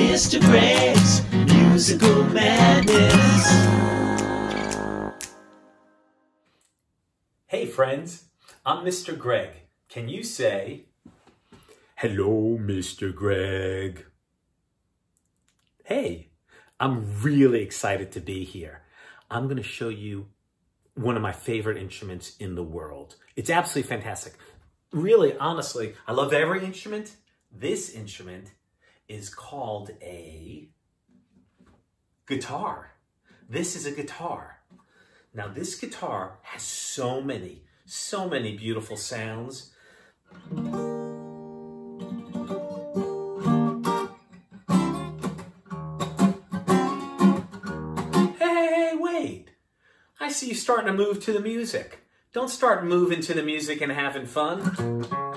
Mr. Greg's Musical Madness. Hey friends, I'm Mr. Greg. Can you say, Hello, Mr. Greg? Hey, I'm really excited to be here. I'm going to show you one of my favorite instruments in the world. It's absolutely fantastic. Really, honestly, I love every instrument. This instrument is called a guitar. This is a guitar. Now, this guitar has so many, so many beautiful sounds. Hey, wait. I see you starting to move to the music. Don't start moving to the music and having fun.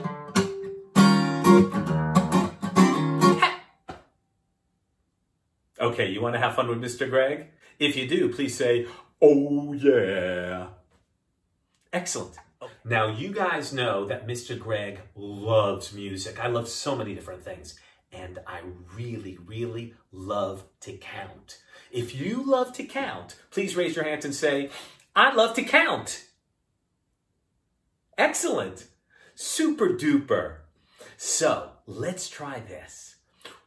Okay, you want to have fun with Mr. Greg? If you do, please say, oh yeah. Excellent. Now, you guys know that Mr. Greg loves music. I love so many different things. And I really, really love to count. If you love to count, please raise your hands and say, I love to count. Excellent. Super duper. So let's try this.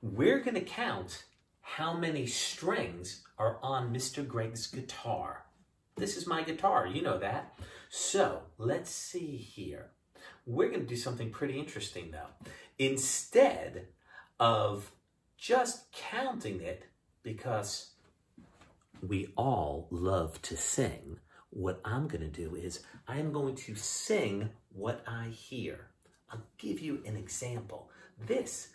We're going to count how many strings are on Mr. Greg's guitar. This is my guitar, you know that. So let's see here. We're going to do something pretty interesting though. Instead of just counting it, because we all love to sing, what I'm going to do is I'm going to sing what I hear. I'll give you an example. This,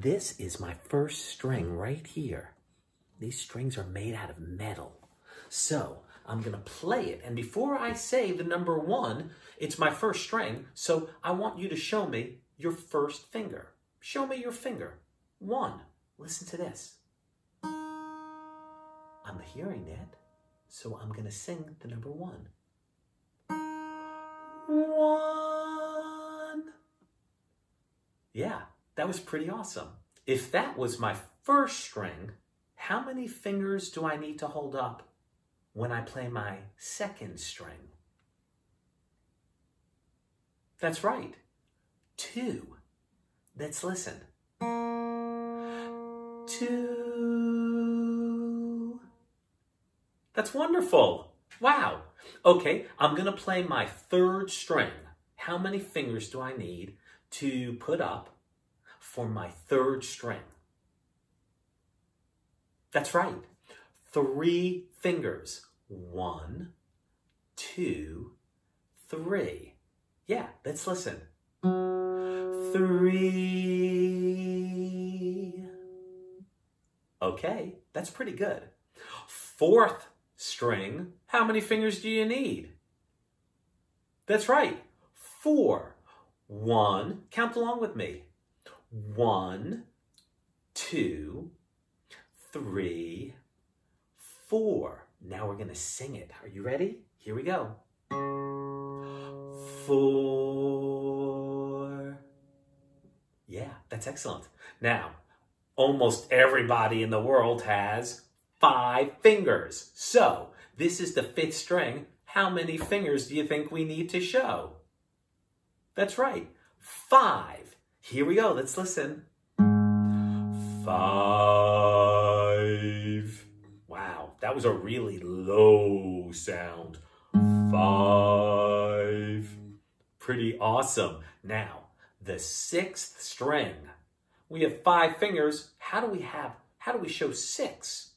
this is my first string right here. These strings are made out of metal. So I'm going to play it. And before I say the number one, it's my first string. So I want you to show me your first finger. Show me your finger. One. Listen to this. I'm hearing it. So I'm going to sing the number one. One. Yeah, that was pretty awesome. If that was my first string, how many fingers do I need to hold up when I play my second string? That's right, two. Let's listen. Two. That's wonderful. Wow. Okay, I'm going to play my third string. How many fingers do I need to put up for my third string? That's right. Three fingers. One, two, three. Yeah, let's listen. Three. Okay, that's pretty good. Fourth string, how many fingers do you need? That's right, four. One, count along with me. One, two, three, four. Now we're to sing it. Are you ready? Here we go. Four. Yeah, that's excellent. Now, almost everybody in the world has five fingers. So, this is the fifth string. How many fingers do you think we need to show? That's right, five. Here we go, let's listen. Five. Wow, that was a really low sound. Five. Pretty awesome. Now, the sixth string. We have five fingers. How do we have, how do we show six?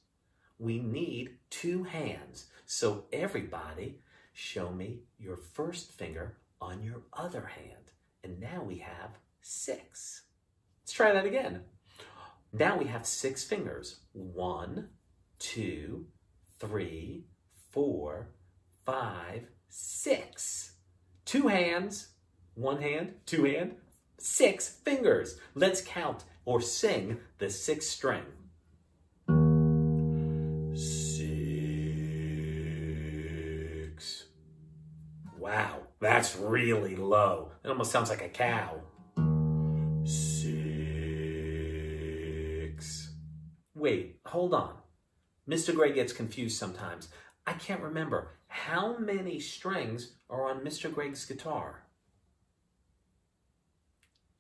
We need two hands. So everybody, show me your first finger on your other hand. And now we have six. Let's try that again. Now we have six fingers. One, two, three, four, five, six. Two hands, one hand, two hand, six fingers. Let's count or sing the sixth string. Six. Wow, that's really low. It almost sounds like a cow. Wait, hold on. Mr. Greg gets confused sometimes. I can't remember. How many strings are on Mr. Greg's guitar?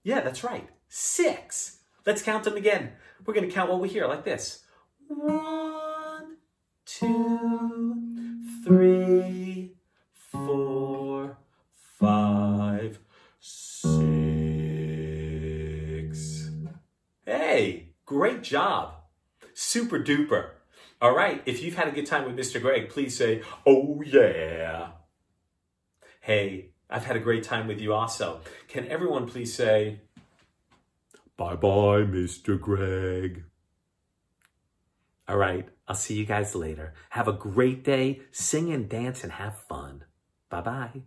Yeah, that's right. Six. Let's count them again. We're going to count what we hear like this. One, two, three, four, five, six. Hey, great job. Super duper. All right, if you've had a good time with Mr. Greg, please say, oh yeah. Hey, I've had a great time with you also. Can everyone please say, bye bye, Mr. Greg? All right, I'll see you guys later. Have a great day. Sing and dance and have fun. Bye bye.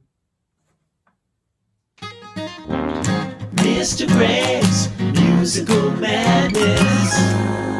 Mr. Greg's musical madness.